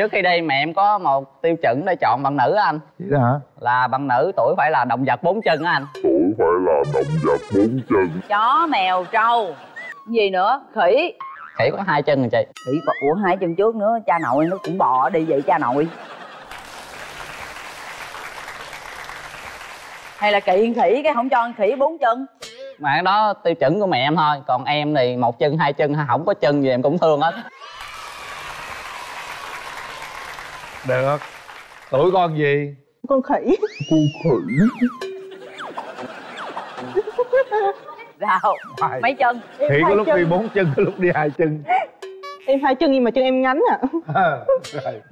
trước khi đi mẹ em có một tiêu chuẩn để chọn bạn nữ á anh. Vậy đó hả? Là bạn nữ tuổi phải là động vật bốn chân á anh. Tuổi phải là động vật bốn chân. Chó mèo trâu gì nữa? Khỉ. Khỉ có hai chân rồi chị? Khỉ có ủa hai chân trước nữa. Cha nội nó cũng bò đi vậy cha nội. Hay là kỵ khỉ cái không cho con khỉ bốn chân? Mà cái đó tiêu chuẩn của mẹ em thôi. Còn em thì một chân hai chân hay không có chân gì em cũng thương hết được. Tuổi con gì? Con khỉ. Con khỉ. Sao Phải. mấy chân? Em khỉ có lúc chân. đi bốn chân có lúc đi hai chân. Em hai chân nhưng mà chân em ngắn à Rồi.